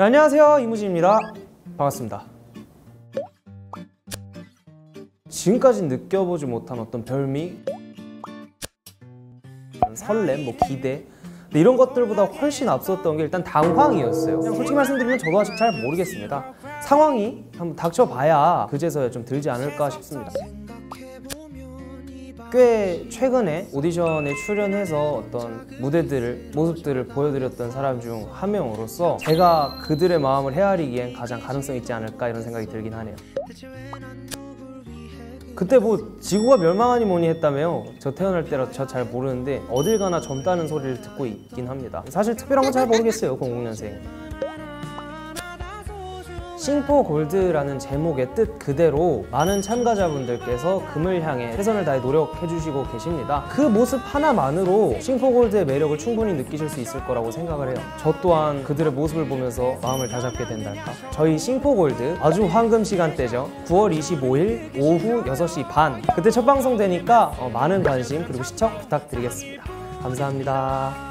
네, 안녕하세요. 이무진입니다. 반갑습니다. 지금까지 느껴보지 못한 어떤 별미? 설렘, 뭐 기대? 이런 것들보다 훨씬 앞섰던 게 일단 당황이었어요. 그냥 솔직히 말씀드리면 저도 아직 잘 모르겠습니다. 상황이 한번 닥쳐봐야 그제서야 좀 들지 않을까 싶습니다 꽤 최근에 오디션에 출연해서 어떤 무대들을 모습들을 보여드렸던 사람 중 한 명으로서 제가 그들의 마음을 헤아리기엔 가장 가능성 있지 않을까 이런 생각이 들긴 하네요. 그때 뭐 지구가 멸망하니 뭐니 했다며요. 저 태어날 때라 저 잘 모르는데 어딜 가나 젊다는 소리를 듣고 있긴 합니다. 사실 특별한 건 잘 모르겠어요. 00년생. 싱포 골드라는 제목의 뜻 그대로 많은 참가자분들께서 금을 향해 최선을 다해 노력해 주시고 계십니다. 그 모습 하나만으로 싱포 골드의 매력을 충분히 느끼실 수 있을 거라고 생각을 해요. 저 또한 그들의 모습을 보면서 마음을 다잡게 된달까. 저희 싱포 골드 아주 황금 시간대죠. 9월 25일 오후 6시 반. 그때 첫 방송 되니까 어, 많은 관심 그리고 시청 부탁드리겠습니다. 감사합니다.